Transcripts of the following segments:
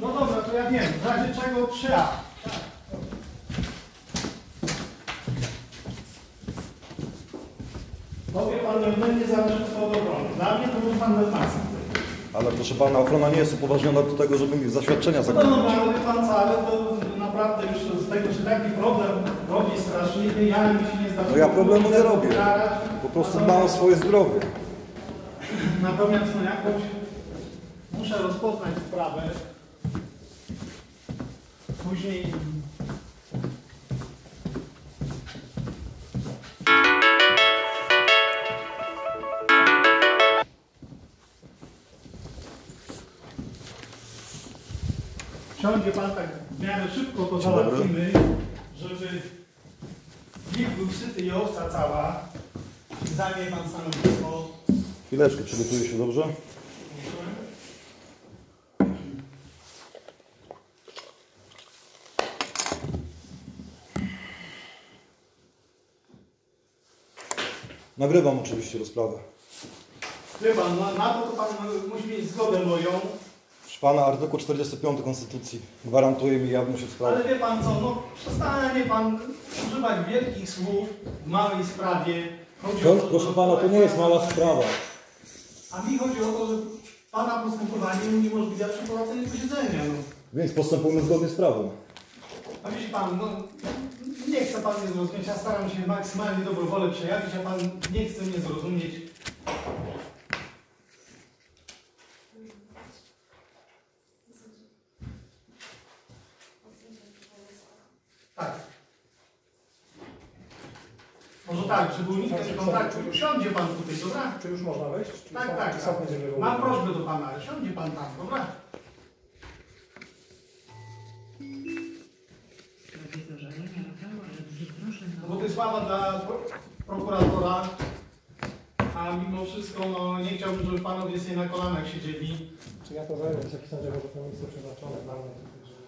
No dobra, to ja wiem, w razie czego 3A. Powie pan, że my nie zależy od obrony. Dla mnie to był pan Delmacja. Ale proszę pana, ochrona nie jest upoważniona do tego, żeby mi zaświadczenia No dobra, ale wie pan co, ale to naprawdę już z tego, czy taki problem robi straszliwy, ja mi się nie zdarzyło. No ja problemu nie robię. Po prostu Natomiast- dbam o swoje zdrowie. Natomiast no jakoś muszę rozpoznać sprawę. Później Wsiądzie pan tak w miarę szybko to załatwimy, żeby wilk był syty i owca cała. Zajmie pan stanowisko. Chwileczkę, przygotuję się dobrze. Nagrywam oczywiście rozprawę. Pan, na, na to to pan musi mieć zgodę moją, Proszę pana, artykuł 45 Konstytucji gwarantuje mi jawność ale sprawy. wie pan co, no przestanie pan używać wielkich słów w małej sprawie. Chodzi o to, Proszę pana, to nie jest mała sprawa. A mi chodzi o to, że pana postępowanie uniemożliwia przeprowadzenie posiedzenia. No. Więc postępujemy zgodnie z prawem. A widzi pan, no nie chce pan mnie zrozumieć, ja staram się maksymalnie dobrowolę przejawić, a pan nie chce mnie zrozumieć. Tak. Może tak, żeby uniknąć kontaktu, siądzie pan tutaj, dobra? Czy już można wejść? Czy Tak, sam- tak, czy sam tak. będziemy Mam prośbę do pana, siądzie pan tam, dobra? No Bo to jest sława dla pro- prokuratora, a mimo wszystko no, nie chciałbym, żeby panowie sobie na kolanach siedzieli. Czy ja to zajmę, wysoki sędzia, bo to miejsce przeznaczone dla mnie.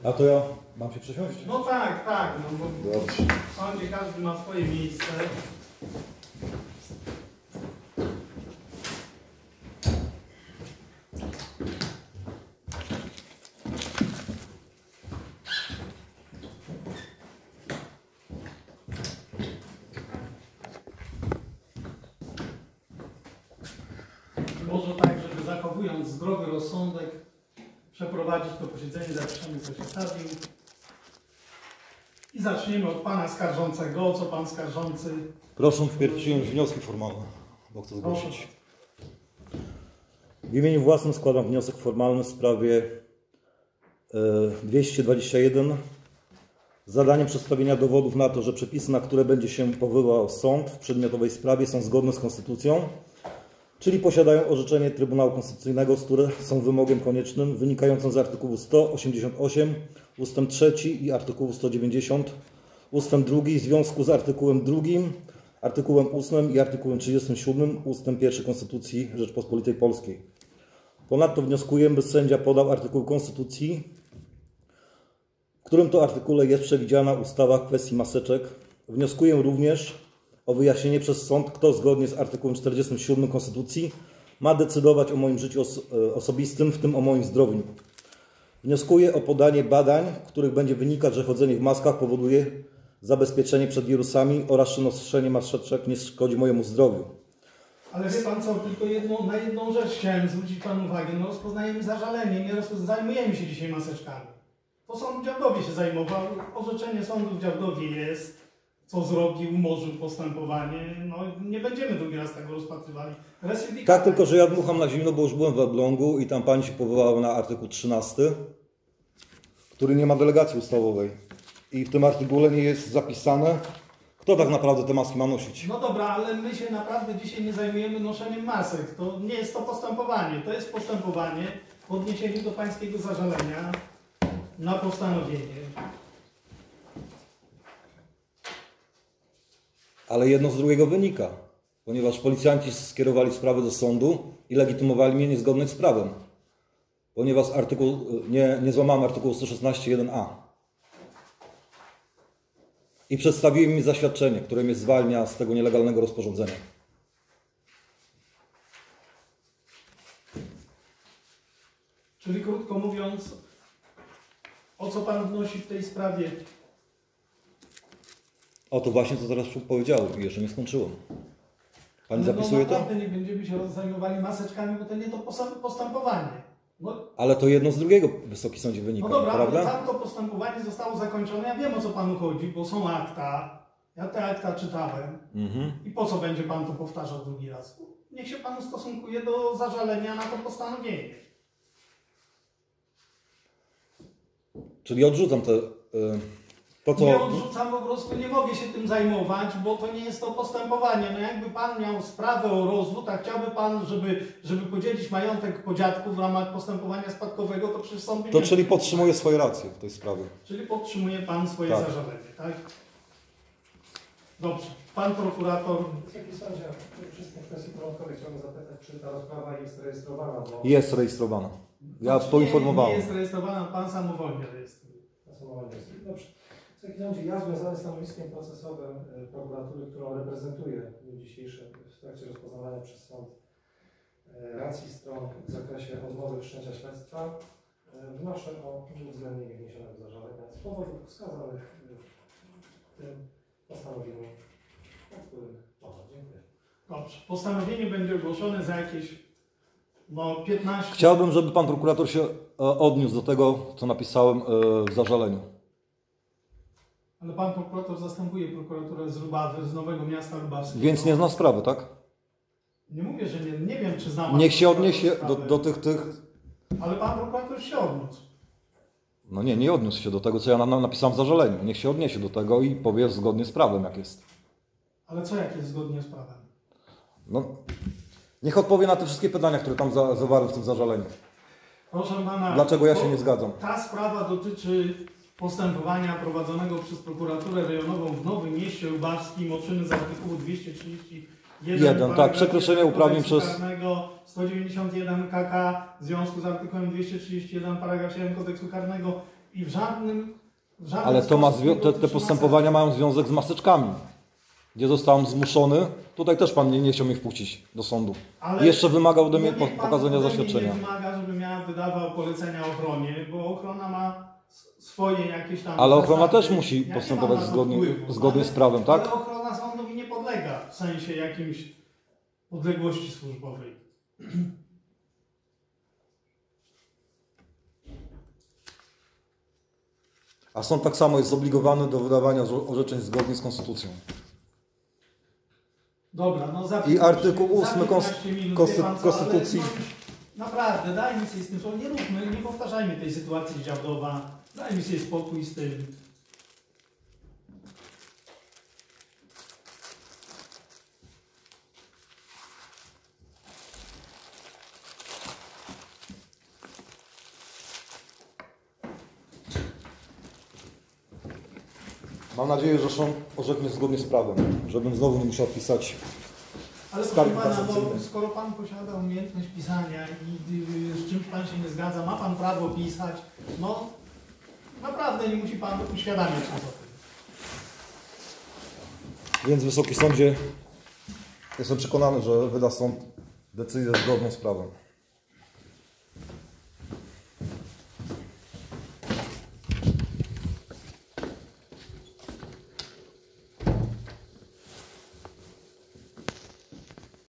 A to ja mam się przesiąść? No tak, tak, no bo Dobrze. w sądzie każdy ma swoje miejsce. Może tak, żeby zachowując zdrowy rozsądek, przeprowadzić to posiedzenie, zapiszemy co się stawił. I zaczniemy od pana skarżącego. Co pan skarżący? Proszę wpierw przyjąć wnioski formalne, bo chcę zgłosić. W imieniu własnym składam wniosek formalny w sprawie e, 221 z zadaniem przedstawienia dowodów na to, że przepisy, na które będzie się powoływał sąd w przedmiotowej sprawie są zgodne z Konstytucją, czyli posiadają orzeczenie Trybunału Konstytucyjnego, które są wymogiem koniecznym wynikającym z artykułu 188 ust. 3 i artykułu 190 ust. 2 w związku z artykułem 2, artykułem 8 i artykułem 37 ust. 1 Konstytucji Rzeczpospolitej Polskiej. Ponadto wnioskuję, by sędzia podał artykuł Konstytucji, w którym to artykule jest przewidziana ustawa w kwestii maseczek. Wnioskuję również o wyjaśnienie przez sąd, kto zgodnie z artykułem 47 Konstytucji ma decydować o moim życiu e, osobistym, w tym o moim zdrowiu. Wnioskuję o podanie badań, których będzie wynikać, że chodzenie w maskach powoduje zabezpieczenie przed wirusami oraz że noszenie maseczek nie szkodzi mojemu zdrowiu. Ale wie pan co, tylko jedną, na jedną rzecz chciałem zwrócić pan uwagę. No rozpoznajemy zażalenie, nie zajmujemy się dzisiaj maseczkami. To sąd w Działdowie się zajmował, orzeczenie sądu w Działdowie jest, co zrobił, umorzył postępowanie. No nie będziemy drugi raz tego rozpatrywali. Tak, tylko że ja dmucham na zimno, bo już byłem w Elblągu i tam pani się powołała na artykuł 13, który nie ma delegacji ustawowej. I w tym artykule nie jest zapisane, kto tak naprawdę te maski ma nosić. No dobra, ale my się naprawdę dzisiaj nie zajmujemy noszeniem masek. To nie jest to postępowanie. To jest postępowanie w odniesieniu do pańskiego zażalenia na postanowienie. Ale jedno z drugiego wynika, ponieważ policjanci skierowali sprawę do sądu i legitymowali mnie niezgodność z prawem. Ponieważ artykuł, nie, nie złamałem artykułu 116.1a. I przedstawiłem mi zaświadczenie, które mnie zwalnia z tego nielegalnego rozporządzenia. Czyli krótko mówiąc, o co pan wnosi w tej sprawie? O to właśnie, co teraz powiedziałem. Jeszcze nie skończyłem. Pani Ale zapisuje no, to? naprawdę nie będziemy się zajmowali maseczkami, bo to nie to postępowanie. No, Ale to jedno z drugiego, Wysoki Sądzie, wynika, no dobra, prawda? ale tamto postępowanie zostało zakończone. Ja wiem o co panu chodzi, bo są akta. Ja te akta czytałem. Mhm. I po co będzie pan to powtarzał drugi raz? Niech się pan ustosunkuje do zażalenia na to postanowienie. Czyli odrzucam te, y, to, co... Nie odrzucam, po prostu nie mogę się tym zajmować, bo to nie jest to postępowanie. No jakby pan miał sprawę o rozwód, a chciałby pan, żeby, żeby podzielić majątek po dziadku w ramach postępowania spadkowego, to przecież sąd To nie- czyli podtrzymuje swoje racje w tej sprawie. Czyli podtrzymuje pan swoje Tak. zażalenie, tak? Dobrze. Pan prokurator Wysoki sądzie, przede wszystkim w kwestii porządkowej chciałbym zapytać, czy ta rozprawa jest rejestrowana, bo Jest rejestrowana. Ja Znaczy, Nie, poinformowałem. nie jest rejestrowana, pan samowolnie rejestruje. Zastosowanie jest. Dobrze. Wysoki sądzie, ja związany stanowiskiem procesowym e, prokuratury, którą reprezentuję w dniu dzisiejszym w trakcie rozpoznawania przez sąd e, racji stron w zakresie odmowy wszczęcia śledztwa, e, wnoszę o uwzględnienie wniesionego zażalenia z powodów wskazanych w tym postanowieniu, o którym mowa. Dziękuję. Dobrze. Postanowienie będzie ogłoszone za jakieś no 15. Chciałbym, żeby pan prokurator się odniósł do tego, co napisałem w zażaleniu. Ale pan prokurator zastępuje prokuraturę z Lubawy, z Nowego Miasta Lubawskiego. Więc nie zna sprawy, tak? Nie mówię, że nie, nie wiem, czy znam. Niech się odniesie do, do tych, tych... Ale pan prokurator się odniósł. No nie, nie odniósł się do tego, co ja na- na- napisałem w zażaleniu. Niech się odniesie do tego i powie zgodnie z prawem, jak jest. Ale co jak jest zgodnie z prawem? No, niech odpowie na te wszystkie pytania, które tam za, zawarłem w tym zażaleniu. Proszę pana. Dlaczego ja się nie zgadzam? Ta sprawa dotyczy postępowania prowadzonego przez prokuraturę rejonową w Nowym Mieście Lubawskim o czyny z artykułu 231. Jeden, tak, przekroczenie uprawnień Kodeksu przez- Karnego 191 KK w związku z artykułem 231 paragraf 7 kodeksu karnego i w żadnym. W żadnym Ale to ma te, te postępowania mają związek z maseczkami, gdzie zostałem zmuszony. Tutaj też pan nie, nie chciał mnie wpuścić do sądu. Ale- Jeszcze wymagał ode mnie pokazania zaświadczenia. Nie wymaga, żebym ja wydawał polecenia ochronie, bo ochrona ma swoje jakieś tam. Ale ochrona zasady. też musi Ja postępować zgodnie- wpływu, zgodnie ale- z prawem, tak? Ale ochrona sądowi nie podlega w sensie jakimś podległości służbowej. A sąd tak samo jest zobligowany do wydawania orze- orzeczeń zgodnie z konstytucją. Dobra, no za I artykuł 15 ósmy za kons- 15 minut, konsty- wie pan co, konstytucji. ale No, naprawdę, dajmy sobie z tym. Nie róbmy, nie powtarzajmy tej sytuacji z. Dajmy sobie spokój z tym. Mam nadzieję, że sąd orzeknie zgodnie z prawem, żebym znowu nie musiał pisać. Ale proszę pana, kasacyjne. skoro pan posiada umiejętność pisania i y, z czymś pan się nie zgadza, ma pan prawo pisać, no naprawdę nie musi pan uświadamiać nas o tym. Więc Wysoki Sądzie, jestem przekonany, że wyda sąd decyzję zgodną z prawem.